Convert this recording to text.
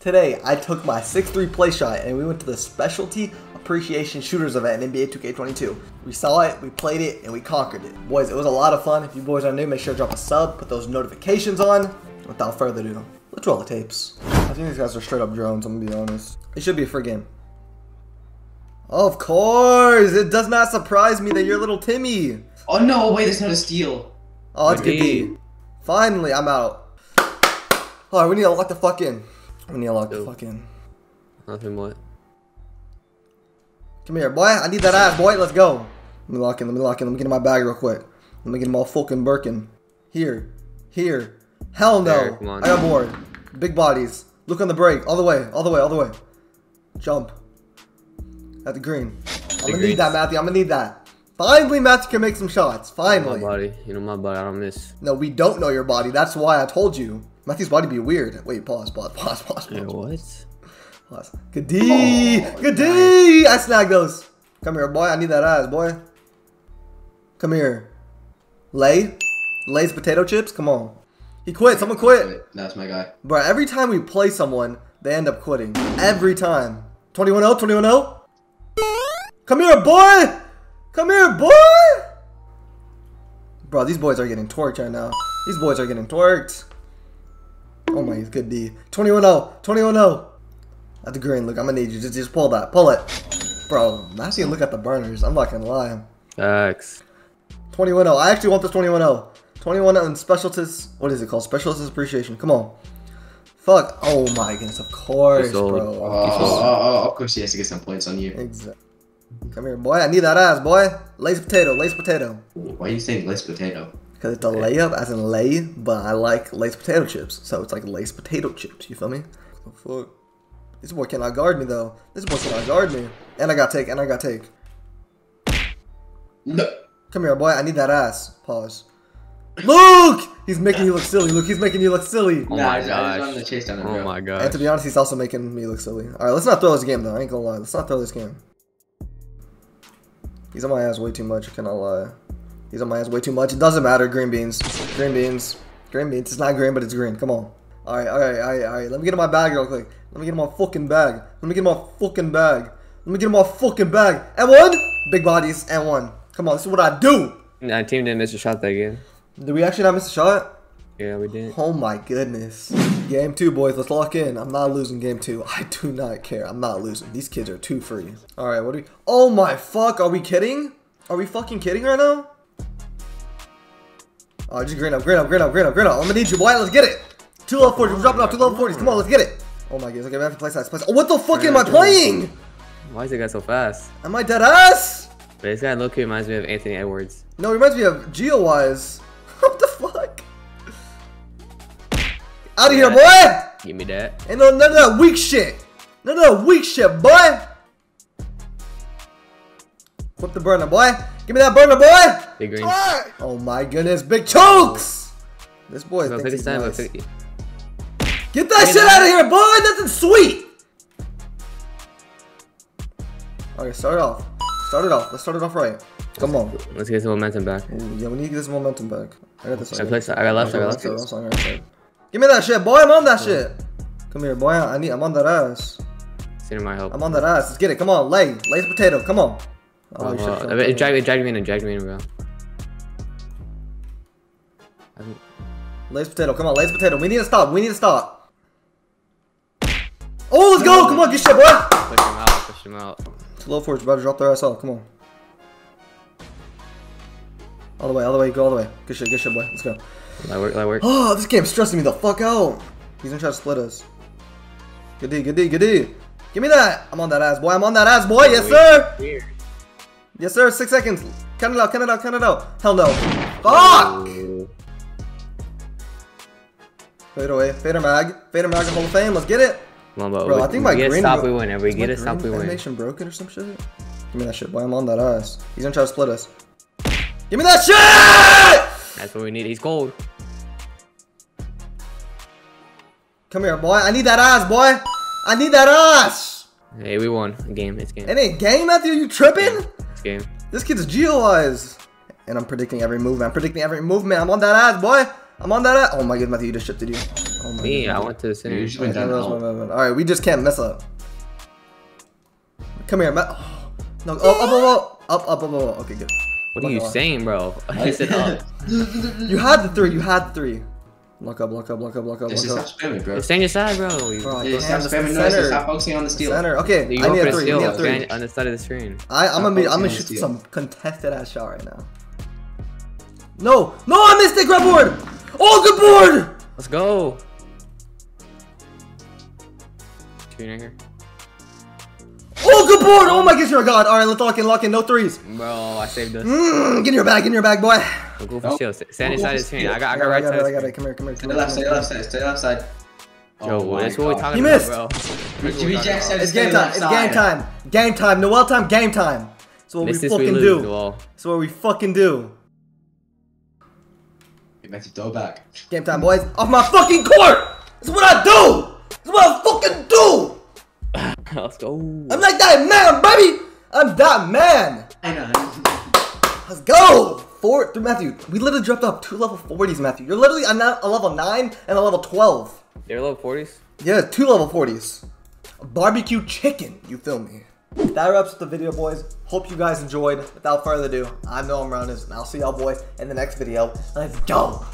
Today, I took my 6-3 play shot and we went to the Specialty Appreciation Shooters event in NBA 2K22. We saw it, we played it, and we conquered it. Boys, it was a lot of fun. If you boys are new, make sure to drop a sub, put those notifications on. Without further ado, let's roll the tapes. I think these guys are straight up drones, I'm gonna be honest. It should be a free game. Of course! It does not surprise me that you're little Timmy. Oh no, wait, that's not a steal. Oh, that's good Indeed. D. Finally, I'm out. Alright, we need to lock the fuck in. Need to lock the Yo. fuck. Nothing what? Come here, boy. I need that ass, boy. Let's go. Let me lock in. Let me lock in. Let me get in my bag real quick. Let me get them all fucking Birkin. Here. Here. Hell no. There. I got bored. Big bodies. Look on the brake. All the way. All the way. All the way. Jump. At the green. I'm gonna need that, Matthew. I'm gonna need that. Finally, Matthew can make some shots. My Finally. body. You know my body. I don't miss. No, we don't know your body. That's why I told you. Matthew's body be weird. Wait, pause, pause, pause, pause, pause. Yeah, what? Pause. Good D! Oh, good D! I snagged those. Come here, boy. I need that ass, boy. Come here. Lay? Lay's potato chips? Come on. He quit. Someone quit. That's my guy. Bro, every time we play someone, they end up quitting. Every time. 21 0, 21 0. Come here, boy! Come here, boy! Bro, these boys are getting torqued right now. These boys are getting torqued. Oh my, he's good D. 21 0, 21 0. At the green, look, I'm gonna need you. Just, just pull that. Pull it. Bro, Matthew, look at the burners. I'm not gonna lie. Facts. 21 0. I actually want this 21 0. 21 0 and specialties. What is it called? Specialties appreciation. Come on. Fuck. Oh my goodness. Of course, It's old. Oh, bro. oh, oh, of course he has to get some points on you. Exactly. Come here, boy. I need that ass, boy. Lace potato. Lace potato. Why are you saying lace potato? Because it's a layup, as in lay, but I like lace potato chips. So it's like lace potato chips. You feel me? What the fuck? This boy cannot guard me, though. This boy cannot guard me. And I got take. And I got take. No. Come here, boy. I need that ass. Pause. Luke! He's making you look silly. Luke, he's making you look silly. Oh my I just- I just gosh. to chase down the Oh my my And to be honest, he's also making me look silly. All right, let's not throw this game though. I ain't gonna lie. Let's not throw this game. He's on my ass way too much. I cannot lie. He's on my ass way too much. It doesn't matter. Green beans. Green beans. Green beans. It's not green, but it's green. Come on. All right, all right, all right, all right. Let me get in my bag real quick. Let me get in my fucking bag. Let me get in my fucking bag. Let me get in my fucking bag. And one. Big bodies. And one. Come on. This is what I do. That team didn't miss a shot that game. Did we actually not miss a shot? Yeah, we did. Oh my goodness. Game two, boys. Let's lock in. I'm not losing game two. I do not care. I'm not losing. These kids are too free. All right, what do we? Oh my fuck. Are we kidding? Are we fucking kidding right now? Oh, just green up, green up, green up, green up, green up. I'm gonna need you, boy. Let's get it. Two level 40s. We're dropping off two level 40s. Come on, let's get it. Oh my goodness. Okay, we have to play size. Play size. Oh, what the fuck am I playing? Why is that guy so fast? Am I dead ass? But this guy low-key reminds me of Anthony Edwards. No, it reminds me of Geo-wise. what the fuck? Out of here, boy! Give me that. Ain't no none of that weak shit. None of that weak shit, boy. Flip the burner, boy. Give me that burner, boy. Big green. Oh my goodness, big chokes. This boy Go thinks 50 he's time, nice. Get that shit out of here, boy. Nothing sweet. Okay, start it off. Start it off. Let's start it off right. Come on. Let's get some momentum back. Ooh, yeah, we need to get this momentum back. I got this. I, play, I got left, I got left. Okay, that's on right side. Give me that shit, boy. I'm on that shit. Come here, boy. I need. I'm on that ass. Send my help. I'm on that ass. Let's get it. Come on, lay. Lay's potato. Come on. Oh, Oh, you should've shown it, dragged, it dragged me in, it dragged me in, bro. Lay's potato. Come on, Lay's potato. We need to stop. We need to stop. Oh, let's go. Come on, get shit, boy. Push him out, push him out. Slow forwards, brother. Drop their ass off. Come on. All the way, all the way. Go all the way. Good shit, good shit, boy. Let's go. That work, that work. Oh, this game's stressing me the fuck out. He's gonna try to split us. Good D, good D, good D. Give me that. I'm on that ass, boy. I'm on that ass, boy. Yes, sir. Weird. Yes, sir. Six seconds. Count it out, count it out, count it out. Hell no. Fuck. Fade away. Fader mag. Fader mag Hall of Fame. Let's get it. On, bro. We, I think my get green stop, we win. If we get a stop, we win. Animation broken or some shit? Give me that shit, boy. I'm on that ass. He's gonna try to split us. Give me that shit! That's what we need. He's cold. Come here, boy. I need that ass, boy. I need that ass. Hey, we won. Game. It's game. It ain't game, Matthew. You tripping? It's game. This kid's geo-wise. And I'm predicting every movement. I'm predicting every movement. I'm on that ass, boy. I'm on that ass. Oh my goodness, Matthew, you just shifted you. Oh my Me, I went to the center. You just went Alright, down. wait, wait, out. wait, wait. All right, we just can't mess up. Come here, Ma- No, up, up, up, up, up, up, up, up. Okay, good. What are you saying, bro? I said up. You had the three. You had the three. Lock up, lock up, lock up, lock up, Just lock stop up. spamming, bro. Just stand your side, bro. You- Bro, I Yeah, can't. stop spamming the noises. center. Stop focusing on the steal. Center. Okay, You I need a a three. I need a Guy three. on the side of the screen. I, I'm gonna be. I'm gonna shoot steal. some contested ass shot right now. No, no, I missed it. Grab board. Oh, good board. Let's go. Screen right here. Oh, good board. Oh my gosh, you're a god. All right, let's lock in, lock in. No threes. Bro, I saved us. Mm, get in your bag. Get in your bag, boy. We'll go for Oh. steal. Stand inside the steal. screen. I got, I I got got right it. I got it. I side. got it. Come here. Come here. To the left side, come left side, to the left side. Yo, Oh that's what we're talking He about, missed. bro. Jimmy Jack said It's game time. It's game time. Game time. Noel time. Game time. It's what Miss we this, we fucking lose. do. Well, It's what we fucking do. You meant to throw back. Game time, boys. Off my fucking court. It's what I do. It's what I fucking do. let's go. I'm like that man, baby. I'm that man. I know. Let's go. Four through Matthew. We literally dropped up two level 40s, Matthew. You're literally a, a level 9 and a level 12. They're level 40s. Yeah, two level 40s. Barbecue chicken, you feel me? That wraps up the video, boys. Hope you guys enjoyed. Without further ado, I'm Noel Morones, and I'll see y'all boys in the next video. Let's go!